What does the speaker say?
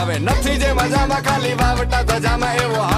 હવે નથી જે મજામાં ખાલી વાવટા ધજામાં એવો